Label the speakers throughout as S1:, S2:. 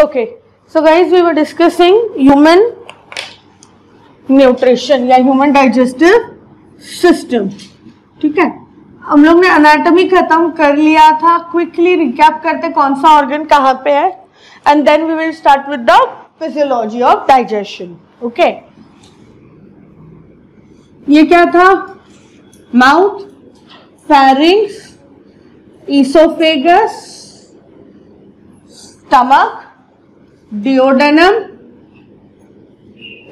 S1: okay, so guys, we were discussing human nutrition या human digestive system ठीक है? हम लोग ने अनाटमी खत्म कर लिया था। क्विकली रिकैप करते कौन सा ऑर्गन कहाँ पे है। And then we will start with the physiology of digestion okay ये क्या था? Mouth pharynx oesophagus stomach duodenum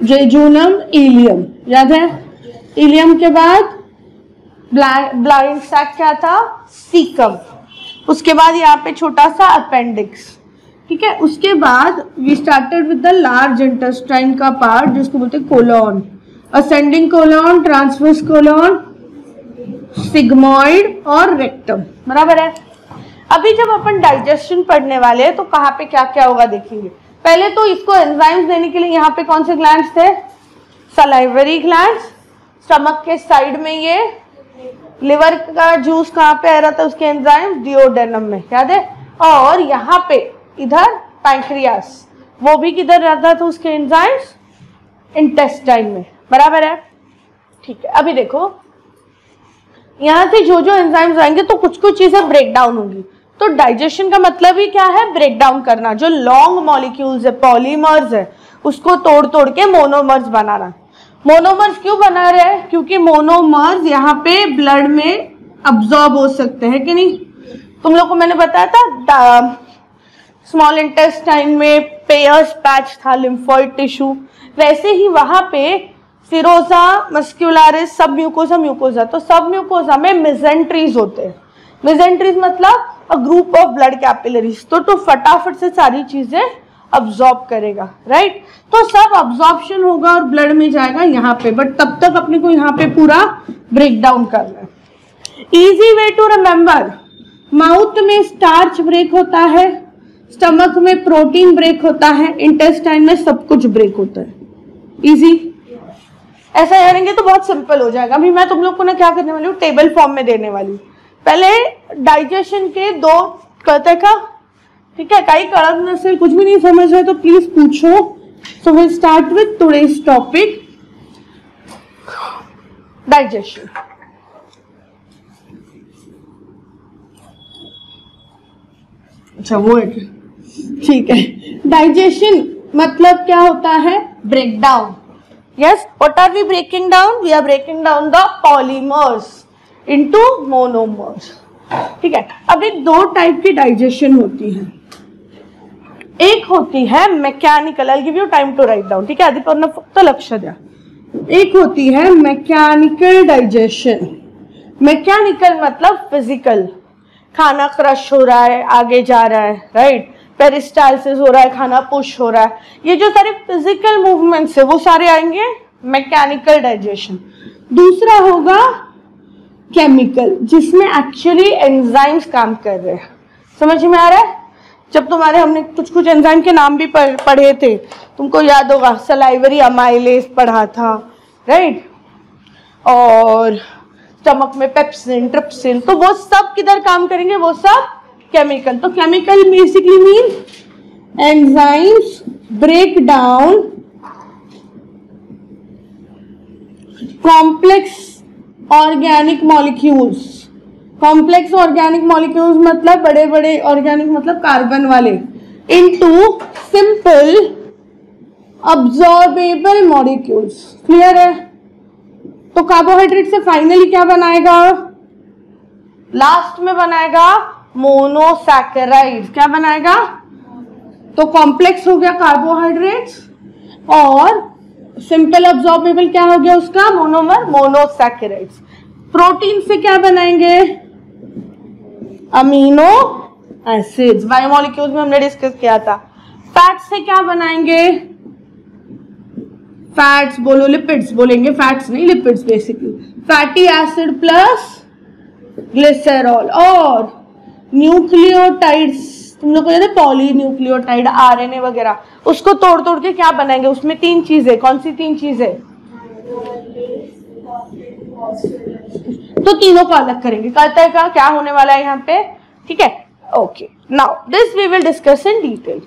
S1: jejunum ileum याद है? इलियम के बाद ब्लाइंड सैक क्या था? सीकम उसके बाद यहाँ पे छोटा सा अपेंडिक्स ठीक है? उसके बाद we started with the large intestine का पार्ट जिसको बोलते हैं colon ascending colon transverse colon sigmoid और रेक्टम बराबर है? अभी जब अपन डाइजेशन पढ़ने वाले हैं तो कहाँ पे क्या क्या होगा देखेंगे? पहले तो इसको एंजाइम्स देने के लिए यहाँ पे कौन से ग्लैंड्स थे? सलाइवरी ग्लैंड्स स्टमक के साइड में ये लिवर का जूस कहाँ पे आ रहा था उसके एंजाइम डिओडेनम में, याद है? और यहाँ पे इधर पैंक्रियास वो भी किधर रहता था उसके एंजाइम्स इंटेस्टाइन में, बराबर है? ठीक है, अभी देखो, यहाँ से जो जो एंजाइम्स आएँगे तो कुछ कुछ चीज़ें ब्रेक डाउन होंगी। तो डाइजेशन का मतलब ही क्या है? ब्रेक डाउन करना। जो लॉन्ग मॉलिक्यूल्स है पॉलीमर्स है, उसको तोड़ तोड़ के मोनोमर्स बनाना। मोनोमर्स क्यों बना रहे हैं? क्योंकि मोनोमर्स यहाँ पे ब्लड में अब्जॉर्ब हो सकते हैं कि नहीं? तुम लोग को मैंने बताया था स्मॉल इंटेस्टाइन में पेयर्स पैच था लिम्फॉइड टिश्यू वैसे ही वहाँ पे सिरोजा मस्क्यूलारिस सब म्यूकोजा म्यूकोजा तो सब म्यूकोजा में मिजेंट्रीज होते हैं। मिजेंट्रीज मतलब a group of blood capillaries तो तो फटाफट से सारी चीज़ें अब्जॉर्ब करेगा राइट तो सब अब्जॉर्प्शन होगा और ब्लड में जाएगा यहाँ पे बट तब तक अपने को यहाँ पे पूरा ब्रेक डाउन करना है। Easy way to remember mouth में स्टार्च ब्रेक होता है स्टमक में प्रोटीन ब्रेक होता है इंटेस्टाइन में सब कुछ ब्रेक होता है। इजी ऐसा करेंगे तो बहुत सिंपल हो जाएगा। अभी मैं तुम लोग को ना क्या करने वाली हूँ? टेबल फॉर्म में देने वाली हूँ। पहले डाइजेशन के दो कहते का? ठीक है, कई कड़क से कुछ भी नहीं समझ रहे तो प्लीज़ पूछो। So we start with today's topic digestion अच्छा वो ठीक है। डाइजेशन मतलब क्या होता है? Breakdown yes what are we breaking down we are breaking down the polymers into monomers ठीक है? अभी दो टाइप की डाइजेशन होती है। एक होती है mechanical I give you time to write down ठीक है? आदि पर फक्त लक्ष द्या एक होती है मैकेनिकल डाइजेशन मैकेनिकल मतलब फ़िज़िकल खाना क्रश हो रहा है, आगे जा रहा है राइट पेरिस्टाइसिस हो रहा है, खाना पुश हो रहा है। ये जो सारे फ़िज़िकल मूवमेंट्स है, वो सारे आएँगे मैकेनिकल डाइजेशन दूसरा होगा केमिकल जिसमें एक्चुअली एंजाइम्स काम कर रहे हैं। समझ में आ रहा है? जब तुम्हारे हमने कुछ कुछ एंजाइम के नाम भी पढ़े थे, तुमको याद होगा सलाइवरी अमाइलेस पढ़ा था राइट और स्टमक में पेप्सिन ट्रिप्सिन तो वो सब किधर काम करेंगे? वो सब केमिकल तो chemical basically mean enzymes break down complex organic molecules. Complex organic molecules मतलब बड़े बड़े ऑर्गेनिक मतलब कार्बन वाले। Into simple absorbable molecules clear है? तो कार्बोहाइड्रेट से फाइनली क्या बनाएगा? लास्ट में बनाएगा मोनोसैकेराइड क्या बनाएगा? तो कॉम्प्लेक्स हो गया कार्बोहाइड्रेट्स और सिंपल ऑब्जॉर्बेबल क्या हो गया उसका? मोनोमर मोनोसैकेराइड्स प्रोटीन से क्या बनाएँगे? अमीनो एसिड्स बायोमोलिक्यूल्स में हमने डिस्कस किया था। फैट से क्या बनाएँगे? फैट्स बोलो लिपिड्स बोलेंगे फैट्स नहीं lipids basically fatty acid plus glycerol और न्यूक्लियोटाइड्स तुम लोग को याद है पॉली न्यूक्लियोटाइड आरएनए वगैरह? उसको तोड़ तोड़ के क्या बनाएँगे? उसमें तीन चीज़ें, कौन सी तीन चीज़ें? तो तीनों को अलग करेंगे। कहते का क्या होने वाला है यहाँ पे? ठीक है? Okay now this we will discuss in detail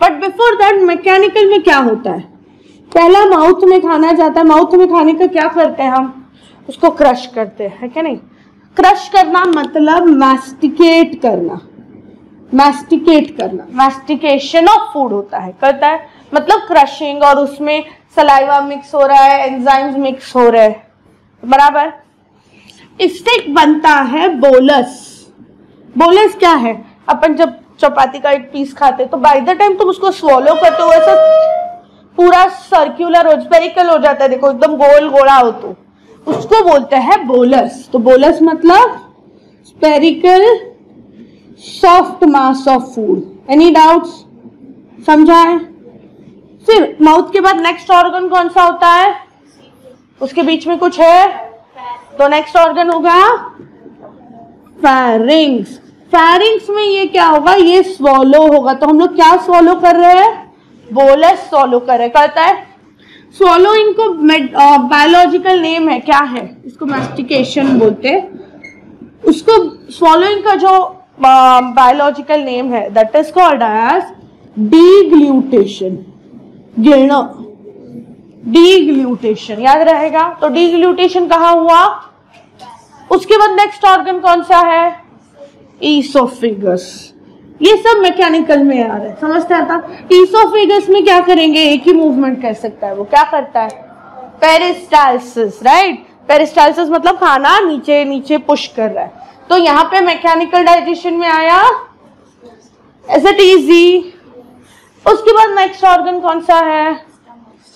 S1: but before that mechanical में क्या होता है? पहला माउथ में खाना जाता है। माउथ में खाने का क्या करते हैं हम? उसको क्रश करते हैं क्या नहीं? क्रश करना मतलब मैस्टिकेट करना। मैस्टिकेट करना। मैस्टिकेशन ऑफ़ फ़ूड होता है करता है। मतलब क्रशिंग और उसमें सलाइवा मिक्स हो रहा है एंजाइम्स मिक्स हो रहे हैं। बराबर? इससे बनता है बोलस बोलस क्या है? अपन जब चपाती का एक पीस खाते तो बाय द टाइम तुम उसको स्वॉलो करते हो ऐसा पूरा सर्क्यूलर हो स्पेरिकल हो जाता है। देखो एकदम गोल गोला हो तो। उसको बोलते हैं बोलस तो बोलस मतलब spherical soft mass of food any doubts समझा है फिर माउथ के बाद नेक्स्ट ऑर्गन कौन सा होता है? उसके बीच में कुछ है? तो नेक्स्ट ऑर्गन होगा फैरिंग्स फैरिंग्स में ये क्या होगा? ये स्वॉलो होगा। तो हम लोग क्या स्वॉलो कर रहे हैं? बोलस स्वॉलो कर रहे कहता है? स्वॉलो इनको बायोलॉजिकल नेम है। क्या है? इसको मैस्टिकेशन बोलते हैं। उसको स्वॉलोइंग का जो बायोलॉजिकल नेम है. That is called as deglutition Girna deglutition याद रहेगा? तो डीग्ल्यूटेशन कहा हुआ? उसके बाद नेक्स्ट ऑर्गन कौन सा है? ईसोफिगस ये सब मैकेनिकल में आ रहा है. समझते आता ईसोफिगस में क्या करेंगे? एक ही मूवमेंट कर सकता है वो. क्या करता है? पेरिस्टाइलिस राइट पेरिस्टाइलिस मतलब खाना नीचे नीचे पुश कर रहा है. तो यहाँ पे मैकेनिकल डाइजेशन में आया। एज इट इजी उसके बाद नेक्स्ट ऑर्गन कौन सा है?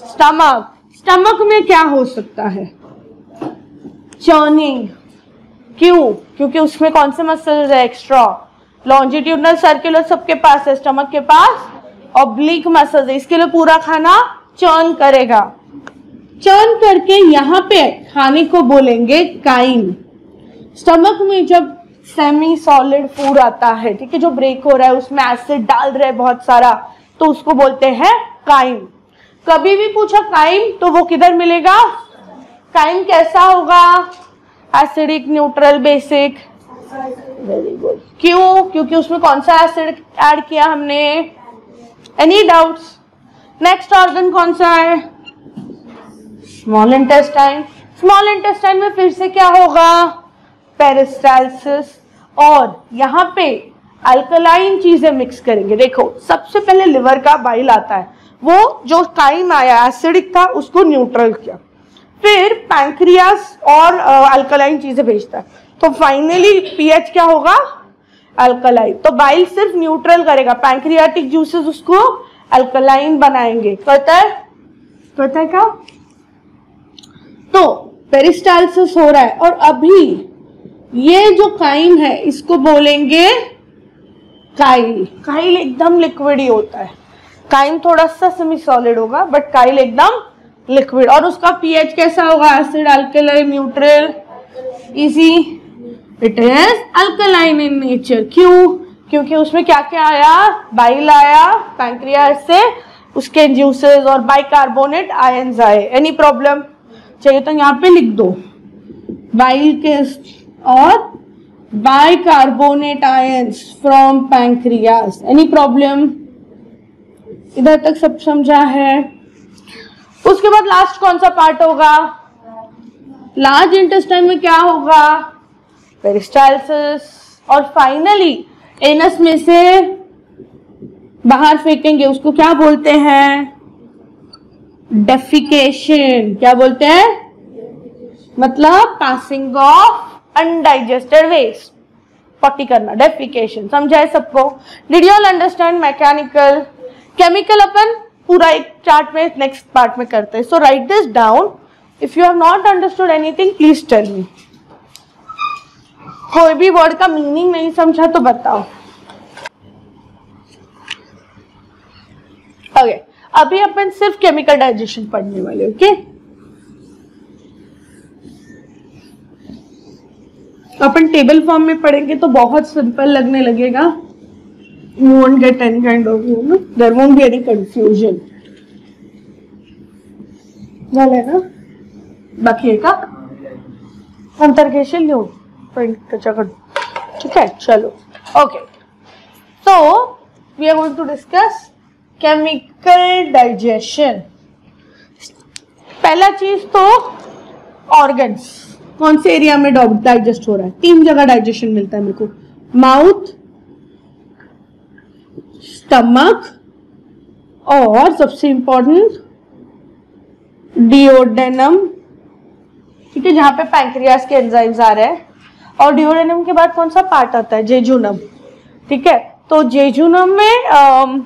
S1: स्टमक स्टमक में क्या हो सकता है? चर्निंग क्यों क्योंकि उसमें कौन से मसल्स है? एक्स्ट्रा लॉन्जिट्यूडनल सर्कुलर सबके पास है स्टमक के पास। ऑब्लिक मसल्स है। इसके लिए पूरा खाना चर्न करेगा। चर्न करके यहाँ पे खाने को बोलेंगे काइन स्टमक में जब सेमी सॉलिड फ़ूड आता है, ठीक है, जो ब्रेक हो रहा है, उसमें एसिड डाल रहे बहुत सारा तो उसको बोलते हैं काइन कभी भी पूछा काइम तो वो किधर मिलेगा? काइम कैसा होगा? Acidic neutral basic very good क्यों? क्योंकि उसमें कौन सा एसिड ऐड किया हमने? एनी डाउट्स नेक्स्ट ऑर्गन कौन सा है? स्मॉल इंटेस्टाइन स्मॉल इंटेस्टाइन में फिर से क्या होगा? पेरिस्टालसिस और यहाँ पे अल्कलाइन चीज़ें मिक्स करेंगे। देखो, सबसे पहले लिवर का बाइल आता है। वो जो टाइम आया एसिडिक था, उसको न्यूट्रल किया। फिर पैंक्रियास और अल्कलाइन चीज़ें भेजता है। तो फाइनली पीएच क्या होगा? अल्कलाइन तो बाइल सिर्फ़ न्यूट्रल करेगा। पैंक्रियाटिक जूसेस उसको अल्कलाइन बनाएँगे। कहता है? कहता है क्या तो पेरिस्टालसिस हो रहा है और अभी ये जो काइम है, इसको बोलेंगे काइल। काइल एकदम लिक्विड ही होता है। काइम थोड़ा सा सेमी सॉलिड होगा बट काइल एकदम लिक्विड। और उसका पीएच कैसा होगा? Acid alkaline neutral easy it is alkaline in nature क्यों? क्योंकि उसमें क्या क्या आया? बाइल आया पैंक्रिया से, उसके ज्यूसेस और बाइकार्बोनेट आयंस आए। एनी प्रॉब्लम चाहिए तो यहाँ पे लिख दो। बाइल के और bicarbonate ions from pancreas any problem इधर तक सब समझा है। उसके बाद लास्ट कौन सा पार्ट होगा? लार्ज इंटेस्टाइन में क्या होगा? पेरिस्टाइलिस और फाइनली एनस में से बाहर फेंकेंगे, उसको क्या बोलते हैं? डेफिकेशन क्या बोलते हैं? मतलब पासिंग ऑफ़ अनडाइजेस्टेड वेस्ट पट्टी करना डेफिकेशन समझाए सबको? Did you all understand mechanical chemical अपन पूरा एक चार्ट में नेक्स्ट पार्ट में करते हैं. So write this down if you have not understood anything please tell me कोई भी वर्ड का मीनिंग नहीं समझा तो बताओ. Okay okay. अभी अपन सिर्फ़ केमिकल डाइजेशन पढ़ने वाले ओके okay? अपन टेबल फॉर्म में पढ़ेंगे तो बहुत सिंपल लगने लगेगा। You won't get any kind of, you know, there won't be any confusion. झालंय ना? बाकी आहे का नंतर घेशील लिहून पण त्याच्याकडून ठीक आहे चलो। Okay so we are going to discuss chemical digestion पहला चीज़ तो ऑर्गन्स कौन से एरिया में डाइजेस्ट हो रहा है? तीन जगह डाइजेशन मिलता है मेरे को। माउथ स्टमक और सबसे इंपॉर्टेंट डिओडेनम ठीक है जहाँ पे पैंक्रियास के एंजाइम्स आ रहे हैं। और डिओडेनम के बाद कौन सा पार्ट आता है? जेजुनम ठीक है तो जेजुनम में um,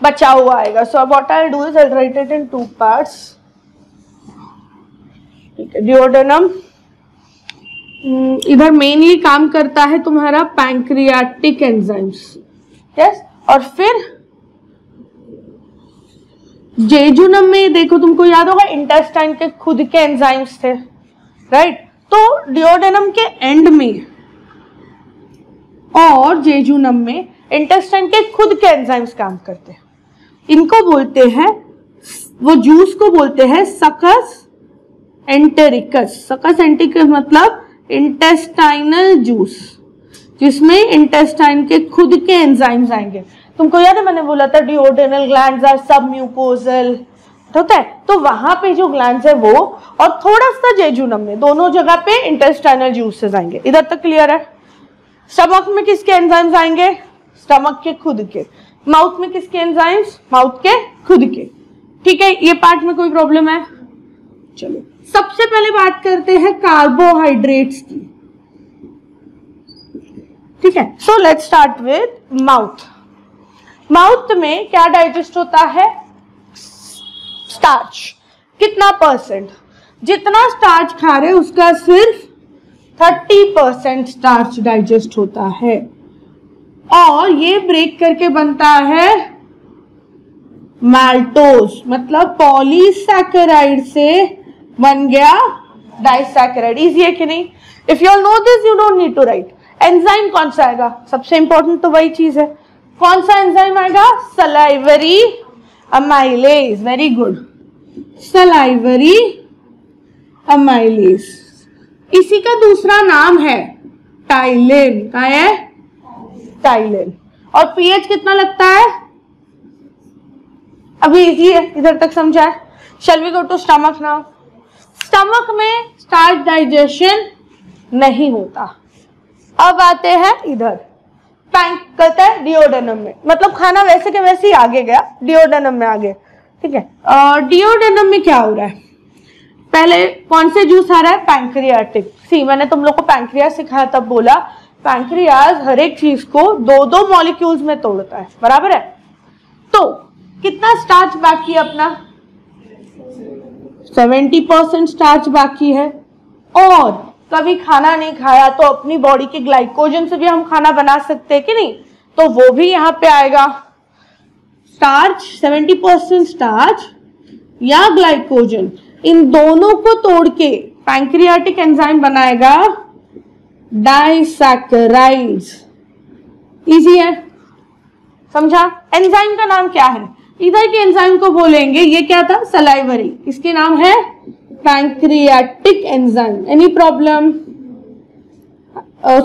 S1: बचा हुआ आएगा। So what I do is write in two parts ठीक है डिओडेनम इधर मेनली काम करता है तुम्हारा पैंक्रियाटिक एंजाइम्स यस और फिर जेजुनम में देखो, तुमको याद होगा इंटेस्टाइन के खुद के एंजाइम्स थे राइट तो डिओडेनम के एंड में और जेजुनम में इंटेस्टाइन के खुद के एंजाइम्स काम करते हैं। इनको बोलते हैं, वो जूस को बोलते हैं सकस एंटेरिकस सकस एंटेरिकस मतलब इंटेस्टाइनल जूस, जिसमें इंटेस्टाइन के खुद के एंजाइम्स आएँगे। तुमको याद है मैंने बोला था डिओडेनल ग्लैंड्स आर सब म्यूकोजल होता है? तो वहाँ पे जो ग्लैंड है वो, और थोड़ा सा जेजुनम में, दोनों जगह पे इंटेस्टाइनल जूसेस आएँगे। इधर तक क्लियर है? स्टमक में किसके एंजाइम्स आएँगे? स्टमक के खुद के। माउथ में किसके एंजाइम्स माउथ के खुद के। ठीक है, ये पार्ट में कोई प्रॉब्लम है? चलो। सबसे पहले बात करते हैं कार्बोहाइड्रेट्स की। ठीक है? So let's start with mouth mouth में क्या डाइजेस्ट होता है? स्टार्च कितना परसेंट जितना स्टार्च खा रहे उसका सिर्फ़ थर्टी परसेंट स्टार्च डाइजेस्ट होता है। और ये ब्रेक करके बनता है माल्टोज मतलब पॉलीसैकेराइड से बन गया डाइसैकेराइड इजी है कि नहीं? If you all know this you don't need to write enzyme कौन सा आएगा? सबसे इंपॉर्टेंट तो वही चीज़ है। कौन सा एंजाइम आएगा? Salivary amylase very good salivary amylase इसी का दूसरा नाम है टाइलेन का है? टाइलेन और पीएच कितना लगता है? अभी इजी है, इधर तक समझा है। Shall we go to stomach now stomach में स्टार्च डाइजेशन नहीं होता। अब आते हैं इधर। पैंक कहते हैं डिओडेनम में। मतलब खाना वैसे के वैसे ही आगे गया, डिओडेनम में आगे। ठीक है? डिओडेनम में क्या हो रहा है? पहले कौन से जूस आ रहा है? पैंक्रियाटिक। सी, मैंने तुम लोग को पैंक्रिया सिखाया, तब बोला पैंक्रियाज हर एक चीज़ को दो दो मॉलिक्यूल्स में तोड़ता है। बराबर है? तो कितना स्टार्च बाकी अपना? सेवेंटी परसेंट स्टार्च बाकी है। और कभी खाना नहीं खाया तो अपनी बॉडी के ग्लाइकोजन से भी हम खाना बना सकते हैं कि नहीं? तो वो भी यहाँ पे आएगा। स्टार्च 70 परसेंट स्टार्च या ग्लाइकोजन इन दोनों को तोड़ के पैंक्रियाटिक एंजाइम बनाएगा डाइसैकेराइड्स इजी है? समझा? एंजाइम का नाम क्या है? इधर के एंजाइम को बोलेंगे, ये क्या था? सलाइवरी इसके नाम है pancreatic enzyme. Any problem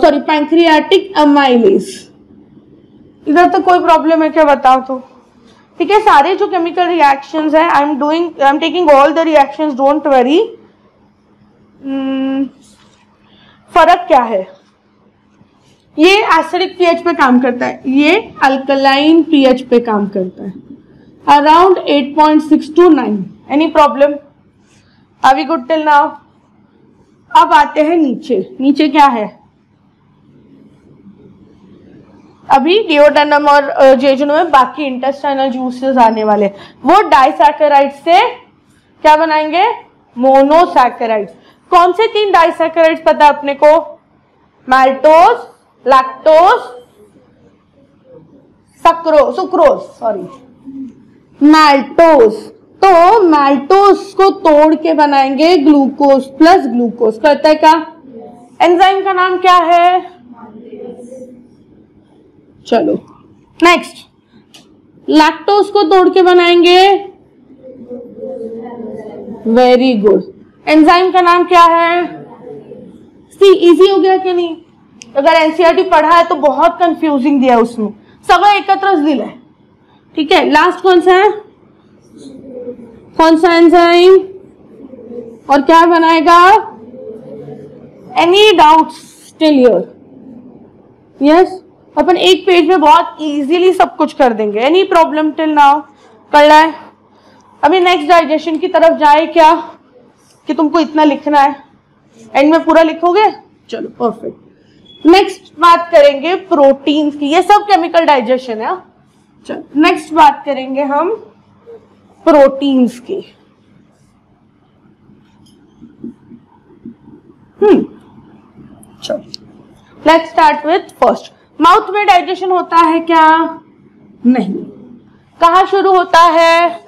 S1: sorry, pancreatic amylase. इधर तो कोई प्रॉब्लम है क्या? बताओ तो। ठीक है, सारे जो केमिकल रिएक्शंस है I am doing I am taking all the reactions don't worry फ़र्क क्या है? ये एसिडिक पीएच पे काम करता है, ये अल्कलाइन पीएच पे काम करता है। अराउंड 8.6 टू 9 एनी प्रॉब्लम अभी गुड टिल नाउ अब आते हैं नीचे। नीचे क्या है? अभी डिओडनम और जेजुनम में बाकी इंटेस्टाइनल जूसेस आने वाले वो डाइसैकेराइड से क्या बनाएँगे? मोनोसैकेराइड कौन से तीन डाइसैकेराइड पता है अपने को? Maltose lactose सक्रो sucrose sorry maltose तो मैल्टोज को तोड़ के बनाएँगे ग्लूकोज प्लस ग्लूकोज कहता है क्या? एंजाइम का नाम क्या है? चलो नेक्स्ट लैक्टोज को तोड़ के बनाएँगे। वेरी गुड एंजाइम का नाम क्या है? सी इजी हो गया कि नहीं? अगर एनसीआरटी पढ़ा है तो बहुत कंफ्यूजिंग दिया उसमें। सगळं एकत्रच दिलंय। ठीक है लास्ट कौन सा है? कौन सा एंजाइम और क्या बनाएगा? Any doubt still your yes अपन एक पेज में बहुत इजीली सब कुछ कर देंगे। एनी प्रॉब्लम टिल नाउ कर रहा है? अभी नेक्स्ट डाइजेशन की तरफ़ जाए क्या? कि तुमको इतना लिखना है? एंड में पूरा लिखोगे? चलो परफेक्ट नेक्स्ट बात करेंगे प्रोटीन की। ये सब केमिकल डाइजेशन है? चलो नेक्स्ट बात करेंगे हम प्रोटीन्स की। हम्म let's start with first mouth में डाइजेशन होता है क्या? नहीं। कहा शुरू होता है?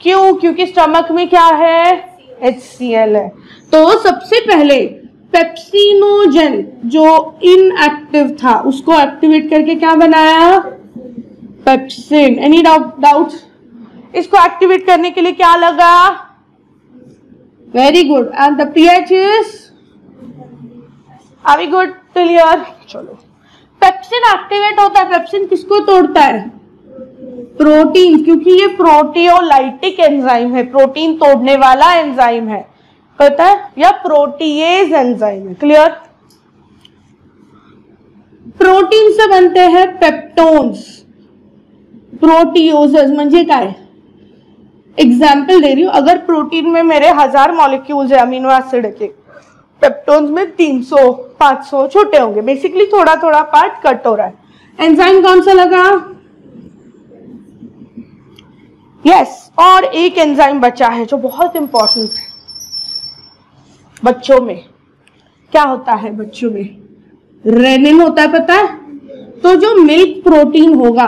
S1: क्यों? क्योंकि स्टमक में क्या है? एच सी एल है। तो सबसे पहले पेप्सिनोजन जो इनएक्टिव था, उसको एक्टिवेट करके क्या बनाया? पेप्सिन एनी डाउट इसको एक्टिवेट करने के लिए क्या लगा? Very good and the pH is are we good clear चलो। पेप्सिन एक्टिवेट होता है। पेप्सिन किसको तोड़ता है? प्रोटीन क्योंकि ये प्रोटियोलाइटिक एंजाइम है। प्रोटीन तोड़ने वाला एंजाइम है। पता है? या प्रोटीएज एंजाइम है। क्लियर प्रोटीन से बनते हैं पेप्टोन्स प्रोटीओजेस म्हणजे काय? एग्ज़ाम्पल दे रही हूँ. अगर प्रोटीन में मेरे हज़ार मॉलिक्यूल्स है अमीनो एसिड के पेप्टोन्स में 300 500 छोटे होंगे. बेसिकली थोड़ा थोड़ा पार्ट कट हो रहा है. एंजाइम कौन सा लगा? यस yes, और एक एंजाइम बचा है जो बहुत इंपॉर्टेंट है. बच्चों में. क्या होता है बच्चों में? रेनिन होता है पता है? तो जो मिल्क प्रोटीन होगा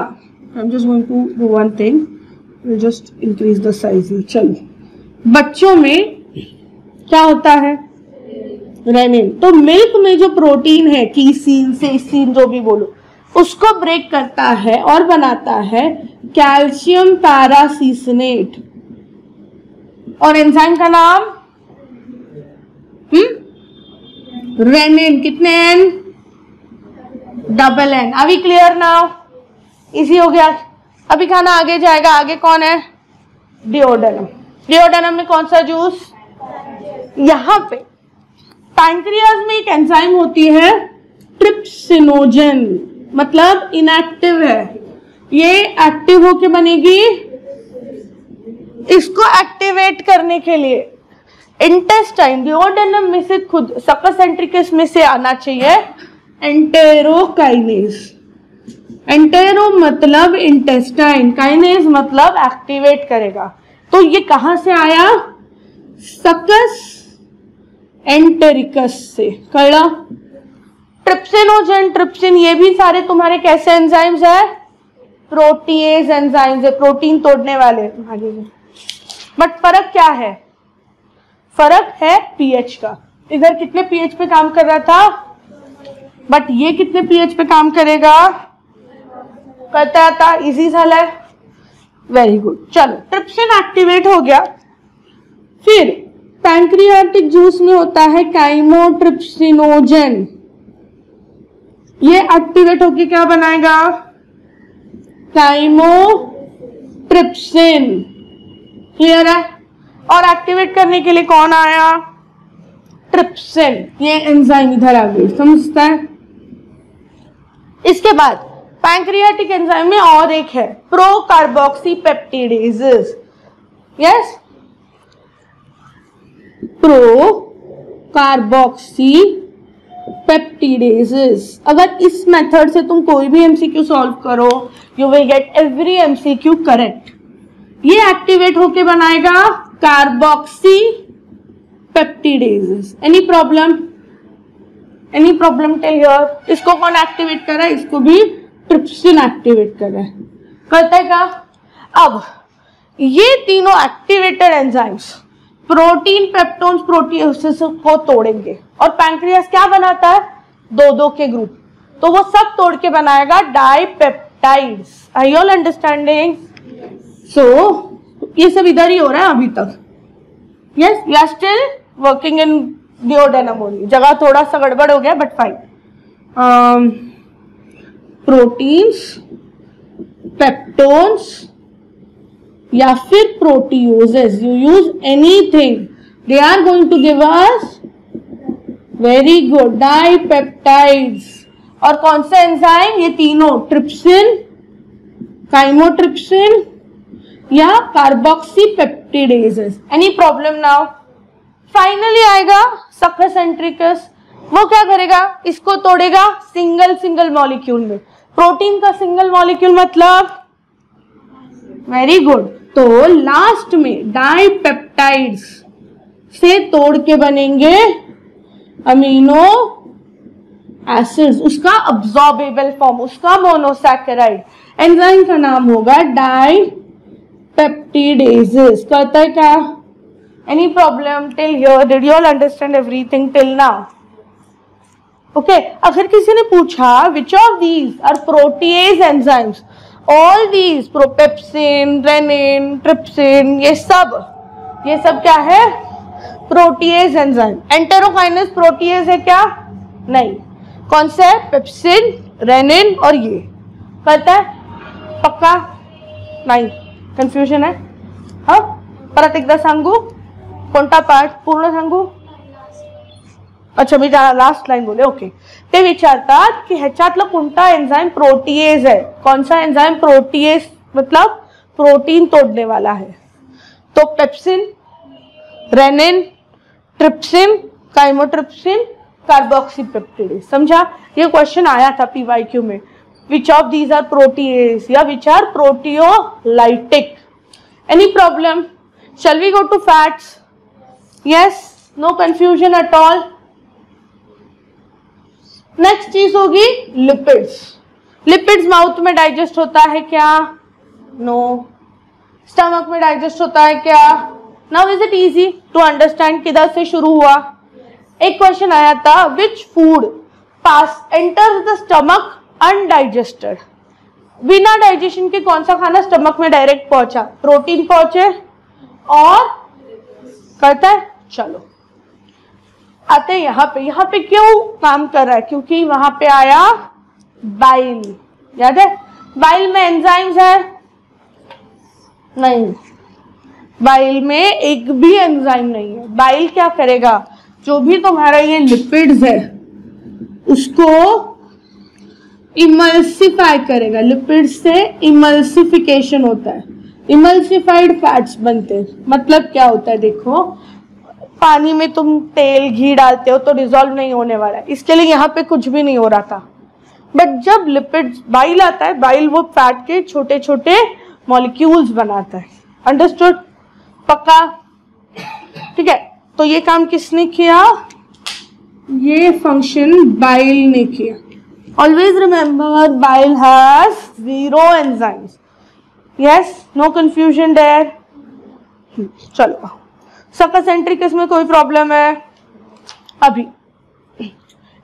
S1: I am just going to do one thing just increase the size चलो बच्चों में क्या होता है? रेनिन तो मिल्क में जो प्रोटीन है कीसीन सेसीन जो भी बोलो, उसको ब्रेक करता है और बनाता है कैल्शियम पैरासीसनेट और एंजाइम का नाम? रेनिन कितने एन डबल एन अभी क्लियर नाउ इसी हो गया। अभी खाना आगे जाएगा। आगे कौन है? डिओडनम डिओडनम में कौन सा जूस यहाँ पे पैंक्रियाज में एक एंजाइम होती है ट्रिप्सिनोजन मतलब इनएक्टिव है। ये एक्टिव होके बनेगी इसको एक्टिवेट करने के लिए। इंटेस्टाइन डिओडेनम में से खुद सकसेंट्रिकस में से आना चाहिए। एंटेरोकाइनेज एंटेरो मतलब इंटेस्टाइन काइनेज मतलब एक्टिवेट करेगा। तो ये कहाँ से आया? सकस एंटेरिकस से। कड़ा ट्रिप्सिनोजन ट्रिप्सिन ये भी सारे तुम्हारे कैसे एंजाइम्स है? प्रोटीएज एंजाइम्स है। प्रोटीन तोड़ने वाले। तुम्हारे बट फ़र्क क्या है? फ़र्क है पीएच का। इधर कितने पीएच पे काम कर रहा था? बट ये कितने पीएच पे काम करेगा? करता था इजी सल है। वेरी गुड चलो ट्रिप्सिन एक्टिवेट हो गया। फिर पैंक्रियाटिक जूस में होता है काइमोट्रिप्सिनोजन ये एक्टिवेट होके क्या बनाएगा? काइमोट्रिप्सिन क्लियर है? और एक्टिवेट करने के लिए कौन आया? ट्रिप्सिन ये एंजाइम इधर आ गई, समझता है? इसके बाद पैंक्रियाटिक एंजाइम में और एक है procarboxypeptidases yes procarboxypeptidases अगर इस मेथड से तुम कोई भी एमसीक्यू सॉल्व करो you will get every MCQ correct ये एक्टिवेट होके बनाएगा carboxypeptidases any problem any problem tell here इसको कौन एक्टिवेट करा इसको भी ट्रिप्सिन एक्टिवेट कर रहा है। करता है क्या? अब, ये तीनों activated enzymes protein peptones protein को तोड़ेंगे। और पैंक्रियास क्या बनाता है? दो दो के ग्रुप तो वो सब तोड़ के बनाएगा dipeptides I all understanding so ये सब इधर ही हो रहा है अभी तक। Yes you are still working in डिओडेनामोनी जगह थोड़ा सा गड़बड़ हो गया बट फाइन प्रोटीन्स, पेप्टोन्स, या फिर proteoses. You use anything they are going to give us very good dipeptides और कौन सा एंजाइम ये तीनों ट्रिप्सिन काइमोट्रिप्सिन या carboxypeptidases any problem now finally आएगा सक्सेंट्रिकस वो क्या करेगा? इसको तोड़ेगा सिंगल सिंगल मॉलिक्यूल में। प्रोटीन का सिंगल मॉलिक्यूल मतलब? वेरी गुड तो लास्ट में डाइपेप्टाइड्स से तोड़ के बनेंगे अमीनो एसिड्स उसका अब्जॉर्बेबल फॉर्म उसका मोनोसैकेराइड एंजाइम का नाम होगा डाई पेप्टिडेजेस कहता है क्या? Any problem till here did you all understand everything till now okay अगर किसी ने पूछा which of these are protease enzymes all these propepsin rennin trypsin ये सब ये सब क्या है? प्रोटीएज एंजाइम एंटेरोकाइनस प्रोटीएज है क्या? नहीं. कौन से पेप्सिन रेनिन और ये. पता है? पक्का? नहीं. कन्फ्युजन है? हा? परत एकदा सांगू? कोणता पार्ट पूर्ण सांगू? अच्छा मी लास्ट लाईन बोले ओके ते विचारतात की ह्याच्यातलं कोणता एन्झाइम प्रोटीएज है कौन सा एन्झाइम प्रोटीएज मतलब प्रोटीन तोड़ने वाला है तो pepsin rennin trypsin chymotrypsin carboxypeptidase समझा? ये क्वेश्चन आया था पीवाईक्यू में. Which of these are proteases या which are proteolytic any problem shall we go to fats yes no confusion at all next चीज़ होगी लिपिड्स लिपिड्स माउथ में digest होता है क्या? नो. स्टमक में डाइजेस्ट होता है क्या? Now is it easy to understand किधर से शुरू हुआ? एक क्वेश्चन आया था which food pass enter the stomach undigested बिना डाइजेशन के कौन सा खाना स्टमक में डायरेक्ट पहुँचा? प्रोटीन पहुँचे और करता है, चलो. आते यहाँ पे। यहाँ पे क्यों काम कर रहा है? क्योंकि वहाँ पे आया बाइल। याद है? बाइल में एंजाइम्स है? नहीं। बाइल में एक भी एंजाइम नहीं है। बाइल क्या करेगा? जो भी तुम्हारा ये लिपिड्स है, उसको इमल्सिफाई करेगा। लिपिड्स से इमल्सिफिकेशन होता है। इमल्सिफाइड फैट्स बनते हैं। मतलब क्या होता है? देखो पानी में तुम तेल, घी डालते हो तो डिजोल्व नहीं होने वाला है। इसके लिए यहाँ पे कुछ भी नहीं हो रहा था। बट जब लिपिड बाइल आता है बाइल वो फैट के छोटे छोटे मॉलिक्यूल्स बनाता है। अंडरस्टूड पक्का? ठीक है? तो ये काम किसने किया? ये फ़ंक्शन बाइल ने किया। Always remember bile has zero enzymes yes no confusion there चलो। सकसेंट्रिक इसमें कोई प्रॉब्लम है? अभी।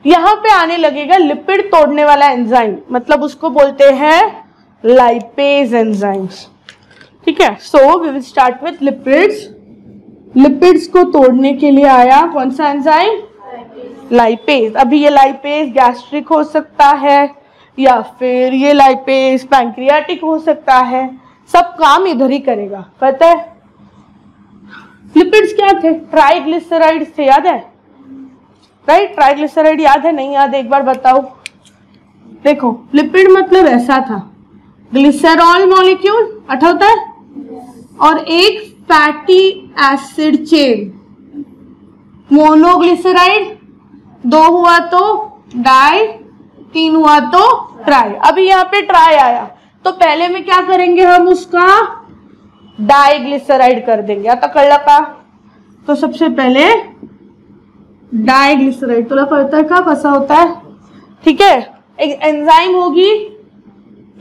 S1: यहाँ पे आने लगेगा लिपिड तोड़ने वाला एंजाइम मतलब उसको बोलते हैं लाइपेज एंजाइम्स ठीक है? So we will start with lipids lipids को तोड़ने के लिए आया कौन सा एंजाइम लाइपेज अभी ये लाइपेज गैस्ट्रिक हो सकता है, या फिर ये लाइपेज पैंक्रियाटिक हो सकता है। सब काम इधर ही करेगा। पता है? लिपिड्स क्या थे? ट्राइग्लिसराइड थे, याद है? राइट, ट्राइग्लिसराइड याद है? नहीं याद, एक बार बताओ। देखो, लिपिड मतलब ऐसा था। ग्लिसरॉल मॉलिक्यूल अठाता है और एक फैटी एसिड चेन मोनोग्लिसराइड, दो हुआ तो डाई, तीन हुआ तो ट्राई। अभी यहाँ पे ट्राई आया। तो पहले में क्या करेंगे हम उसका? डाइग्लिसराइड कर देंगे। आता कळलं का? तो सबसे पहले डाइग्लिसराइड तुला पता है का कैसा होता है। ठीक है? एक एंजाइम होगी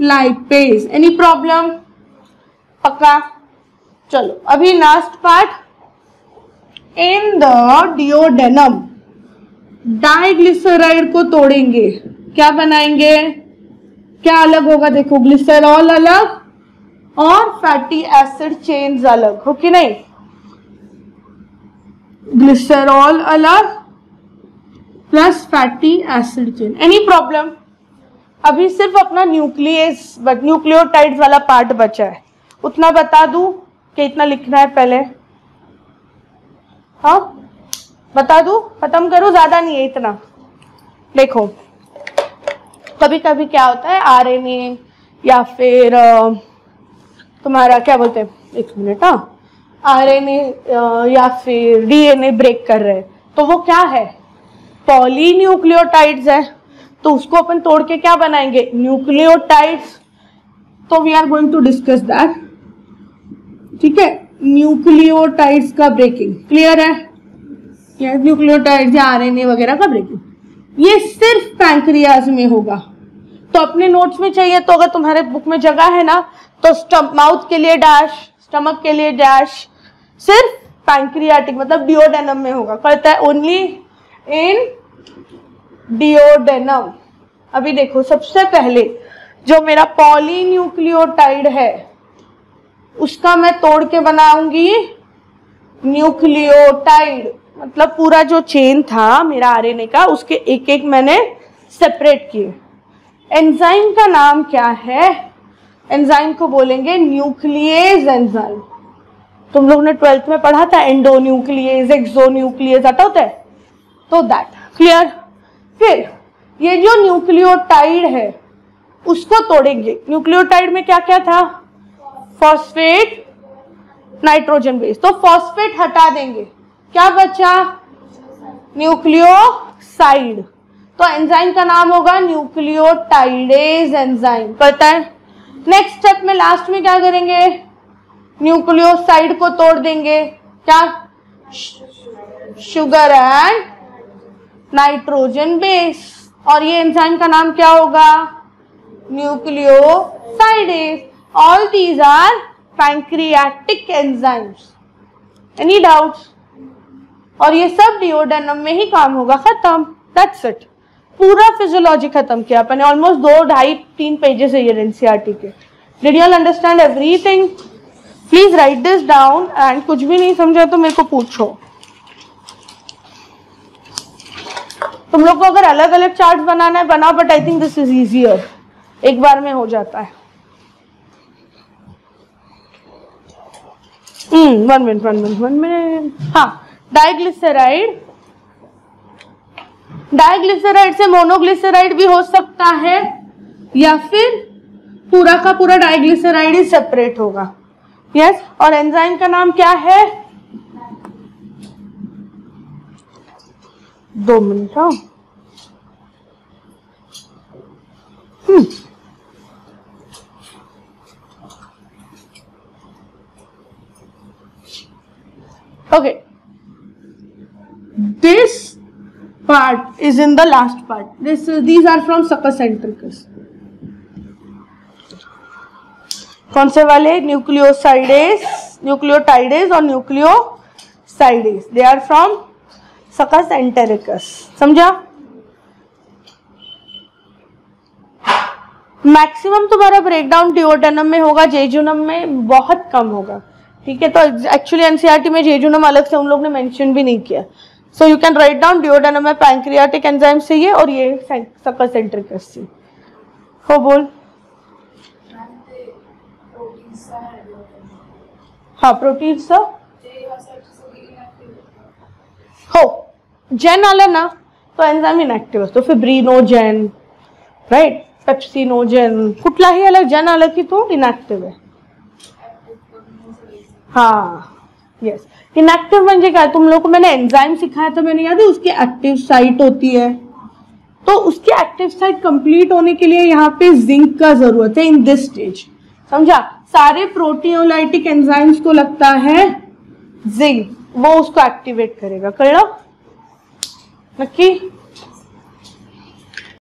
S1: लाइपेज एनी प्रॉब्लम पक्का? चलो, अभी last part in the duodenum diglyceride को तोड़ेंगे। क्या बनाएँगे? क्या अलग होगा? देखो ग्लिसरॉल अलग और फैटी एसिड चेन्स अलग, हो कि नहीं? ग्लिसरॉल अलग plus fatty acid chain any problem अभी सिर्फ़ अपना न्यूक्लियस न्यूक्लियोटाइड्स वाला पार्ट बचा है। उतना बता दूँ कि इतना लिखना है पहले। हाँ? बता दू? खत्म करूँ, ज़्यादा नहीं है इतना। देखो कभी कभी क्या होता है, आर एन ए या फिर तुम्हारा, क्या बोलते हैं? एक मिनट हाँ। आर एन ए या फिर ए ब्रेक कर रहे हैं। तो वो क्या है? पॉली पॉलीन्यूक्लियोटाइड्स है। तो उसको अपन तोड़ के क्या बनाएँगे? न्यूक्लियोटाइड्स। तो we are going to discuss that ठीक है? न्यूक्लियोटाइड्स का ब्रेकिंग क्लियर है? या न्यूक्लियोटाइड्स या आरएनए वगैरह का ब्रेकिंग ये सिर्फ़ पैंक्रियाज में होगा। तो अपने नोट्स में चाहिए तो अगर तुम्हारे बुक में जगह है ना तो माउथ के लिए डैश स्टमक के लिए डैश सिर्फ़ पैंक्रियाटिक मतलब डिओडेनम में होगा। कहता है ओनली इन डिओडेनम अभी देखो, सबसे पहले जो मेरा पॉलीन्यूक्लियोटाइड है, उसका मैं तोड़ के बनाऊँगी न्यूक्लियोटाइड मतलब पूरा जो चेन था, मेरा आरएनए का, उसके एक एक मैंने सेपरेट किए। एंजाइम का नाम क्या है? एंजाइम को बोलेंगे न्यूक्लियस एंजाइम तुम लोग ने ट्वेल्थ में पढ़ा था एंडो न्यूक्लियस एक्सो न्यूक्लियस आता होता है? तो दैट क्लियर फिर, ये जो न्यूक्लियोटाइड है, उसको तोड़ेंगे। न्यूक्लियोटाइड में क्या क्या था? फॉस्फेट नाइट्रोजन बेस तो फॉस्फेट हटा देंगे। क्या बचा? न्यूक्लियोसाइड तो एंजाइम का नाम होगा न्यूक्लियोटाइडेज एंजाइम पता है? नेक्स्ट स्टेप में लास्ट में क्या करेंगे? न्यूक्लियोसाइड को तोड़ देंगे। क्या? शुगर एंड नाइट्रोजन बेस और ये एंजाइम का नाम क्या होगा? Nucleosidase all these are pancreatic enzymes any doubts? और ये सब डिओडेनम में ही काम होगा। खत्म। दैट्स इट पूरा फिजियोलॉजी खत्म किया। अपने ऑलमोस्ट दो, ढाई, तीन पेजेस है ये एनसीईआरटी के। Did you understand everything please write this down and कुछ भी नहीं समझा तो मेरे को पूछो। तुम लोग को अगर अलग अलग चार्ट बनाना है बनाओ but I think this is easier एक बार में हो जाता है। One minute one minute one minute हाँ डाइग्लिसराइड डाइग्लिसराइड से मोनोग्लिसराइड भी हो सकता है, या फिर पूरा का पूरा डाइग्लिसराइड ही सेपरेट होगा। Yes yes? और एंजाइम का नाम क्या है? दो मिनट हाँ। हम्म। Okay. This part is in the last part. This is, these are from succocentricus कौन से वाले? न्यूक्लियोसाइडेस न्यूक्लियोटाइडेस और nucleosidase they are from succus entericus समझा? मैक्सिमम तुम्हारा ब्रेकडाउन डिओडेनम में होगा जेजुनम में बहुत कम होगा। ठीक है तो एक्चुअली एनसीआरटी में जेजुनम अलग से उन लोग ने मेंशन भी नहीं किया। So you can write down duodenum में पैंक्रियाटिक एंजाइम से ये और ये सक्कर सेंट्रिकस से हो बोल। हाँ प्रोटीन सा हो। जेन आलं ना तो एन्झाईम इनॅक्टिव्ह असतो फिब्रिनोजेन राईट पेप्सिनोजेन कुठलाही आलं जेन आलं की तो इनॅक्टिव्ह आहे हाँ। यस इनएक्टिव म्हणजे क्या? तुम लोग को मैंने एंजाइम सिखाया था, मैंने याद है, उसकी एक्टिव साइट होती है। तो उसकी एक्टिव साइट कंप्लीट होने के लिए यहाँ पे जिंक का ज़रूरत है इन दिस स्टेज समझा? सारे प्रोटीनोलाइटिक एंजाइम्स को लगता है जिंक वो उसको एक्टिवेट करेगा। कळलं नक्की?